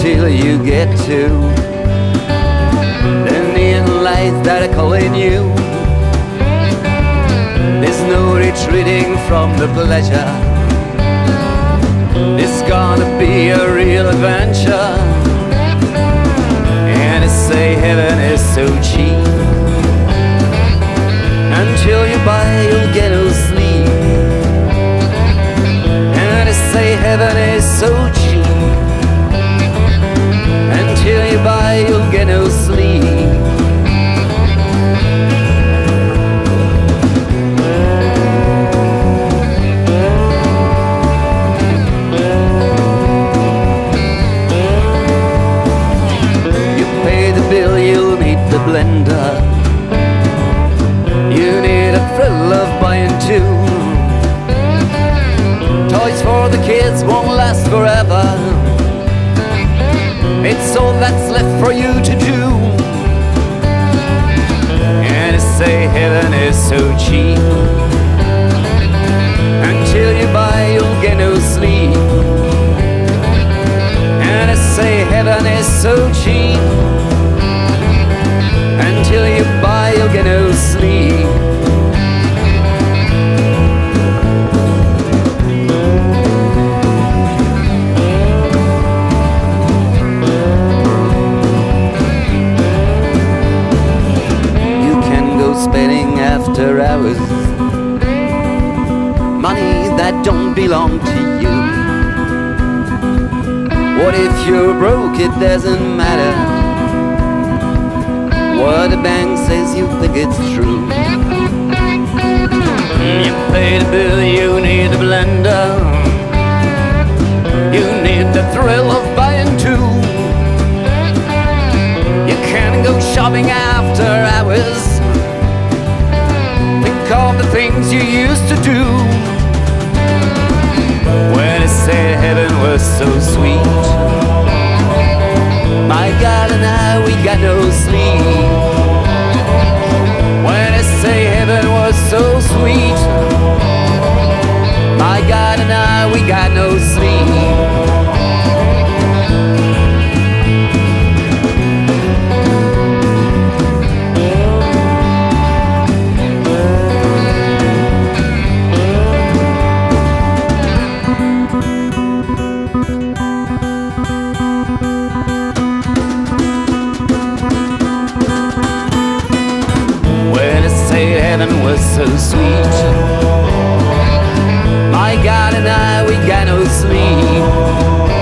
till you get to the neon lights that are calling you. From the pleasure. It's gonna be a real adventure. And they say heaven is so cheap. Until you buy, you'll get no sleep. And they say heaven is so bill, you'll need the blender. You need a thrill of buying two. Toys for the kids won't last forever. It's all that's left for you to do. And they say heaven is so cheap. Until you buy, you'll get no sleep. And they say heaven is so cheap. Until you buy, you'll get no sleep. You can go spending after hours money that don't belong to you. What if you're broke? It doesn't matter. What the bank says, you think it's true. You pay the bill, you need a blender. You need the thrill of buying two. You can go shopping after hours. Think of the things you used to do. When they say heaven was so sweet. My God and I, we got no sleep. So sweet. My God and I, we got no say heaven was so sweet. My God and I, we got no sleep.